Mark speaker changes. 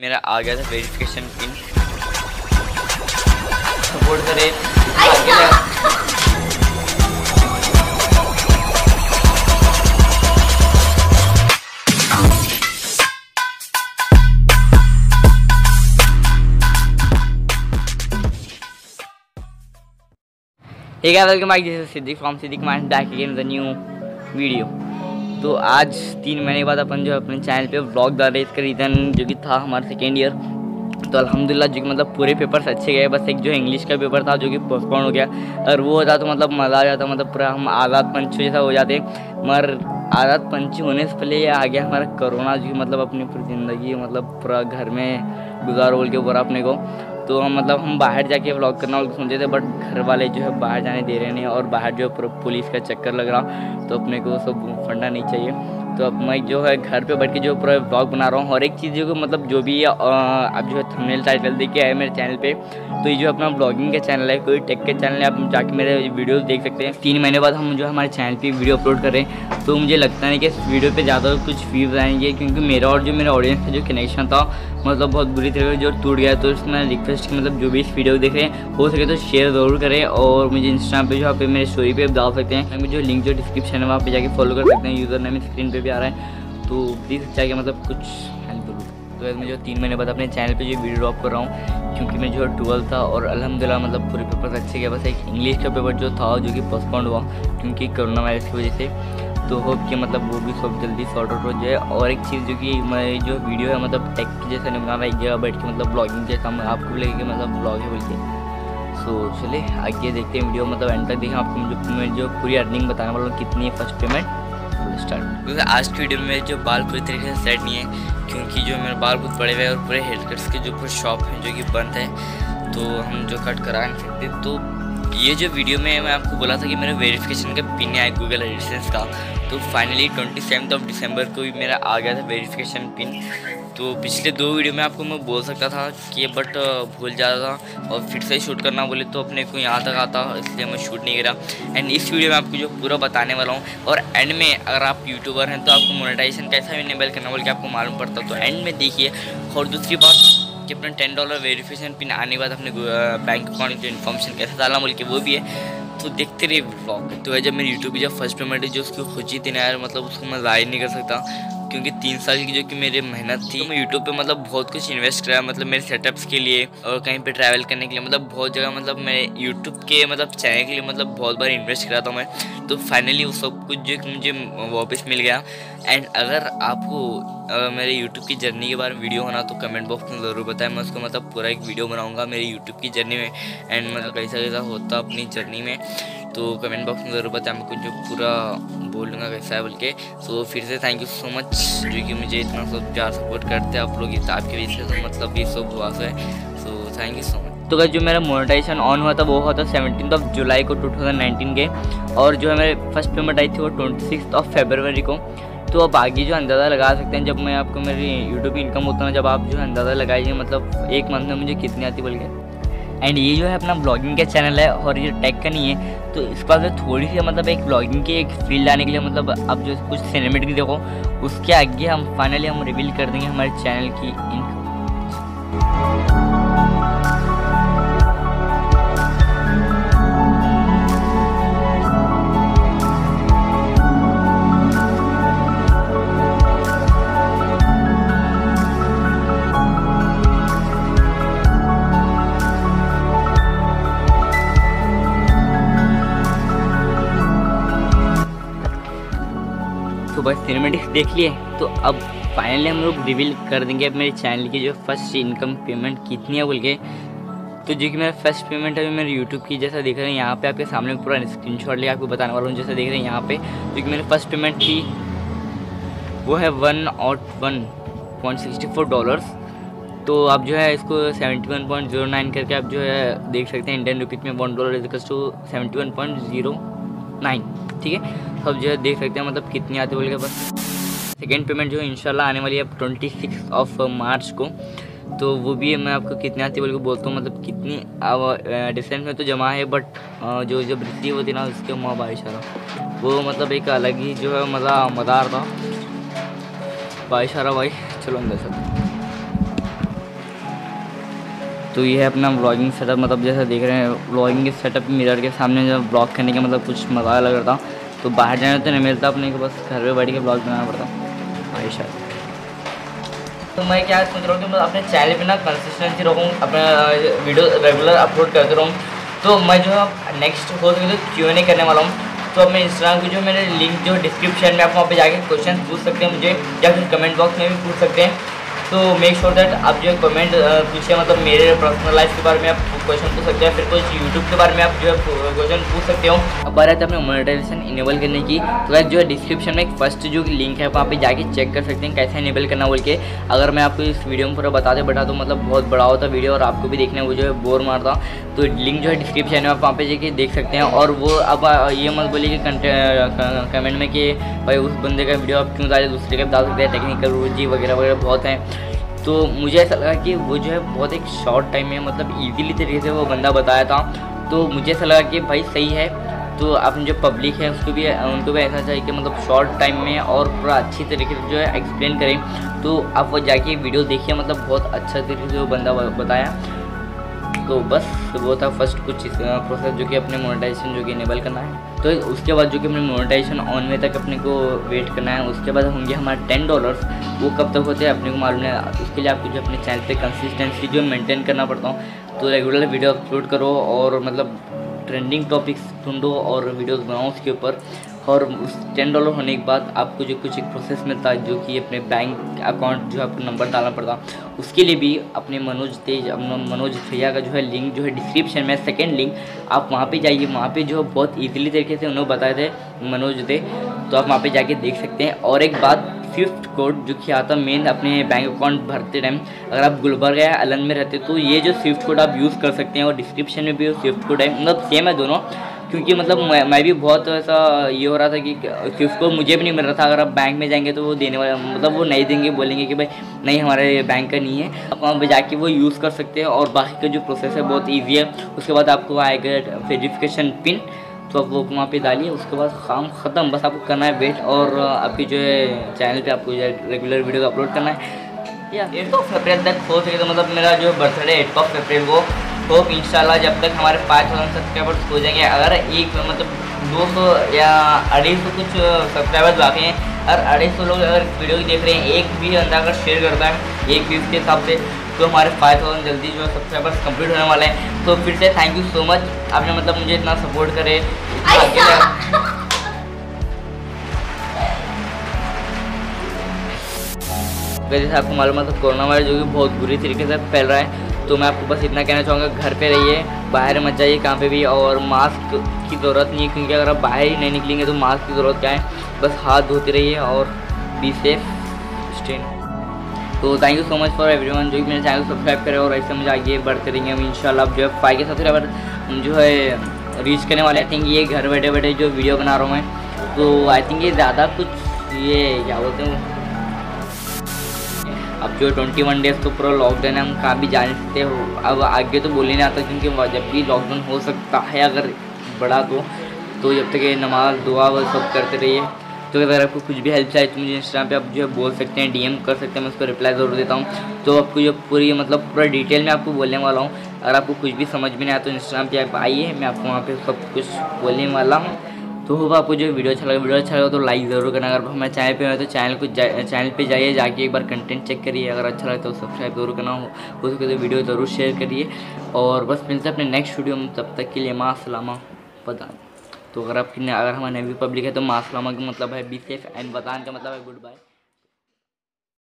Speaker 1: मेरा आ गया था वेरिफिकेशन पिन सपोर्ट करें आगे लगा- Hey guys, welcome back. This is Siddiq from Siddiq Mind back again with a new video. तो आज तीन महीने बाद अपन जो है अपने चैनल पे व्लॉग डाल रहे इसका रीज़न जो कि था हमारा सेकेंड ईयर तो अल्हम्दुलिल्लाह, जो कि मतलब पूरे पेपर्स अच्छे गए। बस एक जो इंग्लिश का पेपर था, जो कि पोस्टपोन हो गया। और वो होता तो मतलब मज़ा आ जाता मतलब पूरा हम आज़ाद पंछी जैसा हो जाते। मगर आज़ाद पंछी होने से पहले ये आ गया हमारा कोरोना जो कि मतलब अपनी पूरी ज़िंदगी मतलब पूरा घर में गुजार बोल के पूरा अपने को। तो मतलब हम बाहर जाके व्लॉग करना सोचे थे बट घर वाले जो है बाहर जाने दे रहे नहीं और बाहर जो है पुलिस का चक्कर लग रहा तो अपने को सब फंडा नहीं चाहिए। तो अब मैं जो है घर पे बैठ के जो पूरा ब्लॉग बना रहा हूँ हर एक चीज़ को मतलब जो भी आप जो है थंबनेल टाइटल देखिए, है मेरे चैनल पे तो ये जो अपना ब्लॉगिंग का चैनल है, कोई टेक के चैनल है, आप जाके मेरे वीडियो देख सकते हैं। तीन महीने बाद हम जो हमारे चैनल पे वीडियो अपलोड कर तो मुझे लगता नहीं कि इस वीडियो पर ज़्यादा कुछ व्यूज़ आएँगे, क्योंकि मेरा और जो मेरा ऑडियंस का जो कनेक्शन था मतलब बहुत बुरी तरह से जो टूट गया तो इसमें रिक्वेस्ट मतलब जो भी इस वीडियो देख रहे हैं, हो सके तो शेयर ज़रूर करें, और मुझे इंस्टाग्राम पे जो आप मेरे स्टोरी पे डाल सकते हैं। जो लिंक जो डिस्क्रिप्शन है, वहाँ पे जाके फॉलो कर सकते हैं यूज़र नेम स्क्रीन पे भी आ रहा है तो प्लीज़ जाके मतलब कुछ हेल्प करो तो वैसे मैं जो तीन महीने बाद अपने चैनल पे जो वीडियो ड्रॉप कर रहा हूँ, क्योंकि मैं जो ट्वेल्थ था और अल्हम्दुलिल्लाह मतलब पूरे पेपर अच्छे गए, बस एक इंग्लिश का पेपर जो था जो कि पोस्टपोन्ड हुआ क्योंकि कोरोना वायरस की वजह से। तो होप कि मतलब वो भी सब जल्दी सॉर्ट आउट हो जाए। और एक चीज़ जो कि मैं जो वीडियो है मतलब टेक की जैसा नहीं एक जगह बैठ के मतलब ब्लॉगिंग जैसा आपको भी लगेगा मतलब ब्लॉग है बोल के सो चलिए, आगे देखते हैं वीडियो मतलब एंड तक देखें। आपको जो, मैं जो पूरी अर्निंग बताने वाला हूँ, कितनी है फ़र्स्ट पेमेंट स्टार्ट क्योंकि आज की वीडियो में जो बाल पूरी तरीके से सेट नहीं है, क्योंकि जो मेरे बाल बहुत बड़े हुए हैं और पूरे हेयर कट्स के जो पूरे शॉप हैं, जो कि बंद है तो हम जो कट करा नहीं सकते। तो ये जो वीडियो में मैं आपको बोला था कि मेरे वेरिफिकेशन का पिन आए गूगल एडिसेंस का तो फाइनली ट्वेंटी सेवन ऑफ़ दिसंबर को भी मेरा आ गया था वेरिफिकेशन पिन तो पिछले दो वीडियो में आपको मैं बोल सकता था कि बट भूल जाता था और फिर से शूट करना बोले तो अपने को यहाँ तक आता, इसलिए मैं शूट नहीं करा। एंड इस वीडियो में आपको जो पूरा बताने वाला हूँ और एंड में अगर आप यूट्यूबर हैं तो आपको मोनेटाइजेशन कैसा इनेबल करना बोल के आपको मालूम पड़ता। तो एंड में देखिए और दूसरी बात कि अपना टेन डॉलर वेरिफिकेशन पिन आने के बाद अपने बैंक अकाउंट जो इन्फॉर्मेशन कैसे डालना बोल के वो भी है। तो देखते रहिए ब्लॉग तो है जब मेरी यूट्यूब की जब फ़र्स्ट पेमेंट जो उसकी खुशी थी ना यार मतलब उसको मैं ज़ाहिर नहीं कर सकता। क्योंकि तीन साल की जो कि मेरी मेहनत थी तो मैं यूट्यूब पे मतलब बहुत कुछ इन्वेस्ट करा मतलब मेरे सेटअप्स के लिए और कहीं पे ट्रैवल करने के लिए मतलब बहुत जगह मतलब मैं यूट्यूब के मतलब चैनल के लिए मतलब बहुत बार इन्वेस्ट करा था मैं। तो फाइनली वो सब कुछ जो कि मुझे वापस मिल गया। एंड अगर आपको, अगर मेरे यूट्यूब की जर्नी के बारे में वीडियो होना तो कमेंट बॉक्स में ज़रूर बताएँ। मैं उसको मतलब पूरा एक वीडियो बनाऊँगा मेरी यूट्यूब की जर्नी में। एंड मतलब कैसा कैसा होता अपनी जर्नी में। तो कमेंट बॉक्स में ज़रूर बताएँ मैं कुछ जो पूरा बोलूँगा कैसा है बोल के। सो फिर से थैंक यू सो मच जो कि मुझे इतना सब प्यार सपोर्ट करते हैं आप लोग आपकी वजह से तो मतलब ये सब हुआ है। So thank you so much तो जो मेरा मोनेटाइजेशन ऑन हुआ था, वो हुआ था सेवनटीन ऑफ़ जुलाई को 2019 के। और जो है मेरे फ़र्स्ट पेमेंट आई थी, वो ट्वेंटी सिक्स ऑफ़ फेबरवरी को। तो आप आगे जो अंदाज़ा लगा सकते हैं, जब मैं आपको मेरी यूट्यूब इनकम होता है जब आप जो है अंदाज़ा लगाइए मतलब एक मंथ में मुझे कितनी आती बोल के? एंड ये जो है अपना ब्लॉगिंग का चैनल है और ये टैग का नहीं है तो इस बाद थोड़ी सी मतलब एक ब्लॉगिंग की एक फ़ील्ड आने के लिए मतलब अब जो कुछ सिनेमेटिक देखो, उसके आगे हम फाइनली हम रिवील कर देंगे हमारे चैनल की इनकम बस सिनेमेटिक्स देख लिए। तो अब फाइनली हम लोग रिवील कर देंगे अब मेरे चैनल की जो फ़र्स्ट इनकम पेमेंट कितनी है बोल के। तो जो कि मेरा फ़र्स्ट पेमेंट है मेरे यूट्यूब की जैसा देख रहे हैं। यहाँ पे आपके सामने पूरा स्क्रीन शॉट लेके आपको बताने वाला हूँ जैसा देख रहे हैं यहाँ पे। जो कि मेरी फ़र्स्ट पेमेंट थी वो है वन और one point sixty four dollars तो आप जो है इसको seventy one point zero nine करके आप जो है देख सकते हैं। इंडियन रुपीज़ में one dollar equals to seventy one point zero nine, ठीक है? तो आप जो है देख सकते हैं मतलब कितनी आती बोल के बस। सेकेंड पेमेंट जो है इंशाल्लाह आने वाली है अब ट्वेंटी सिक्स ऑफ़ मार्च को। तो वो भी मैं आपको कितनी आती बोल के बोलता हूँ मतलब कितनी, अब डिसेंट में तो जमा है बट जो जब रिसीव होती ना, उसके मुँह बारिश आ रहा। वो मतलब एक अलग ही जो है मज़ा मज़ा आ रहा बारिश आ रहा भाई, चलो अंदर से। तो ये है अपना ब्लॉगिंग सेटअप मतलब जैसे देख रहे हैं ब्लॉगिंग के सेटअप मिरर के सामने जब ब्लॉग करने का मतलब कुछ मज़ा लग रहा था तो बाहर जाने तो नहीं मिलता अपने को बस घर में बैठ के ब्लॉग बनाना पड़ता। आयशा तो मैं क्या सोच रहा हूँ कि मैं अपने चैनल पे ना कंसिस्टेंसी रखूँ अपना वीडियो रेगुलर अपलोड करते रहूँ। तो मैं जो है नेक्स्ट हो सके तो क्यों नहीं करने वाला हूँ। तो अपने इंस्टाग्राम की जो मेरे लिंक जो डिस्क्रिप्शन में आप वहाँ पे जाके क्वेश्चन पूछ सकते हैं मुझे या फिर कमेंट बॉक्स में भी पूछ सकते हैं। तो मेक श्योर दैट आप जो कमेंट पूछिए मतलब मेरे पर्सनल लाइफ के बारे में आप क्वेश्चन पूछ सकते हैं, फिर कुछ यूट्यूब के बारे में आप जो है क्वेश्चन पूछ सकते हो। अब बात है अपने मोनेटाइजेशन इनेबल करने की। तो जो है डिस्क्रिप्शन में एक फ़र्स्ट जो लिंक है, वहाँ पे जाके चेक कर सकते हैं कैसे इनेबल करना बोल के। अगर मैं आपको इस वीडियो में पूरा बता दे बैठा तो मतलब बहुत बड़ा होता वीडियो और आपको भी देखने वो जो है बोर मारता। तो लिंक जो है डिस्क्रिप्शन में आप वहाँ पे जाके देख सकते हैं। और वो अब ये मत बोलिए कि कमेंट में कि भाई उस बंदे का वीडियो आप क्यों डाले, दूसरे का बता सकते हैं टेक्निकल रूजी वगैरह वगैरह बहुत हैं। तो मुझे ऐसा लगा कि वो जो है बहुत एक शॉर्ट टाइम में मतलब ईजीली तरीके से वो बंदा बताया था। तो मुझे ऐसा लगा कि भाई सही है। तो अपनी जो पब्लिक है, उसको भी, उनको भी ऐसा चाहिए कि मतलब शॉर्ट टाइम में और पूरा अच्छी तरीके से जो है एक्सप्लेन करें। तो आप वो जाके वीडियो देखिए मतलब बहुत अच्छा तरीके से वो बंदा बताया। तो बस वो था फ़र्स्ट कुछ प्रोसेस जो कि अपने मोनेटाइजेशन जो कि इनेबल करना है। तो उसके बाद जो कि अपने मोनेटाइजेशन ऑन में तक अपने को वेट करना है, उसके बाद होंगे हमारे टेन डॉलर्स वो कब तक होते हैं, अपने को मालूम है। उसके लिए आपको जो अपने चैनल पर कंसिस्टेंसी जो मेंटेन करना पड़ता हूँ तो रेगुलर वीडियो अपलोड करो और मतलब ट्रेंडिंग टॉपिक्स ढूंढो और वीडियोस बनाओ उसके ऊपर। और उस टेन डॉलर होने के बाद आपको जो कुछ एक प्रोसेस मिलता है, जो कि अपने बैंक अकाउंट जो आपको नंबर डालना पड़ता, उसके लिए भी अपने मनोज तेज, अपना मनोज भैया का जो है लिंक जो है डिस्क्रिप्शन में सेकेंड लिंक आप वहाँ पर जाइए। वहाँ पर जो है बहुत ईजिली तरीके से उन्होंने बताए थे, मनोज थे तो आप वहाँ पर जाके देख सकते हैं। और एक बात स्विफ्ट कोड जो कि आता मेन अपने बैंक अकाउंट भरते टाइम अगर आप गुलबर्ग या अलन में रहते तो ये जो स्विफ्ट कोड आप यूज़ कर सकते हैं और डिस्क्रिप्शन में भी स्विफ्ट कोड है। मतलब सेम है दोनों क्योंकि मतलब मैं, मैं भी बहुत ऐसा ये हो रहा था कि स्विफ्ट कोड मुझे भी नहीं मिल रहा था। अगर आप बैंक में जाएँगे तो वो देने वाले मतलब वो नहीं देंगे बोलेंगे कि भाई नहीं हमारे बैंक का नहीं है। आप वहाँ पर जाके वो यूज़ कर सकते हैं और बाकी का जो प्रोसेस है बहुत ईजी है। उसके बाद आपको आएगा वेरिफिकेशन पिन तो आप वो वहाँ पे डालिए, उसके बाद काम ख़त्म। बस आपको करना है वेट और आपकी जो है चैनल पे आपको जो है रेगुलर वीडियो अपलोड करना है। या एट ऑफ़ अप्रैल तक हो सके तो मतलब मेरा जो बर्थडे एट ऑफ़ अप्रैल वो होप इंशाल्लाह जब तक हमारे पाँच थाउज़ेंड सब्सक्राइबर्स हो जाएँगे, अगर एक मतलब दो सौ या अढ़ाई सौ कुछ सब्सक्राइबर्स बाकी हैं और अढ़ाई सौ लोग अगर वीडियो देख रहे हैं, एक भी अंदा अगर शेयर करता है, एक व्यूज़ के हिसाब से तो हमारे फाइव थाउज़ेंड जल्दी जो सब्सक्राइबर्स कंप्लीट होने वाले हैं। तो फिर से थैंक यू सो मच आपने मतलब मुझे इतना सपोर्ट करे। जैसे आपको मालूम है तो कोरोना वायरस जो कि बहुत बुरी तरीके से फैल रहा है। तो मैं आपको बस इतना कहना चाहूँगा घर पे रहिए बाहर मत जाइए कहाँ पे भी और मास्क की ज़रूरत नहीं है क्योंकि अगर आप बाहर ही नहीं निकलेंगे तो मास्क की ज़रूरत क्या है? बस हाथ धोते रहिए और बी सेफ़ स्टे तो thank you so much for everyone जो कि मेरे चैनल को सब्सक्राइब करें और ऐसे मुझे आगे बढ़ते रहेंगे। हम इंशाल्लाह जो है फाइव के सब्सक्राइबर जो है रीच करने वाले आई थिंक ये घर बैठे बैठे जो वीडियो बना रहा हूँ मैं। तो आई थिंक ये ज़्यादा कुछ ये क्या बोलते हैं अब जो ट्वेंटी वन डेज़ तो पूरा लॉकडाउन है, हम कहाँ भी जा नहीं सकते। हो अब आगे तो बोल नहीं आता क्योंकि जब भी लॉकडाउन हो सकता है अगर बड़ा तो। तो जब तक ये नमाज़, दुआ वो सब करते रहिए। तो अगर आपको कुछ भी हेल्प चाहिए तो मुझे इंस्टाग्राम पे आप जो है बोल सकते हैं डीएम कर सकते हैं, मैं उसको रिप्लाई ज़रूर देता हूँ। तो आपको जो पूरी मतलब पूरा डिटेल में आपको बोलने वाला हूँ। अगर आपको कुछ भी समझ में नहीं आया तो इंस्टाग्राम पे आप आइए, मैं आपको वहाँ पे सब कुछ बोलने वाला हूँ। तो होगा आपको जो वीडियो अच्छा लगा, वीडियो अच्छा लगा तो लाइक ज़रूर करना। अगर हमारे चैनल पे हो तो चैनल को चैनल पे जाइए, जाके एक बार कंटेंट चेक करिए। अगर अच्छा लगा तो सब्सक्राइब ज़रूर करना। हो सके तो वीडियो ज़रूर शेयर करिए। और बस मिलते हैं अपने नेक्स्ट वीडियो में, तब तक के लिए माँ सलामा पता तो अगर आपकी अगर हमारे नेवी पब्लिक है तो मास्क लामा मतलब है बी सेफ़ एंड बतान का मतलब है गुड बाय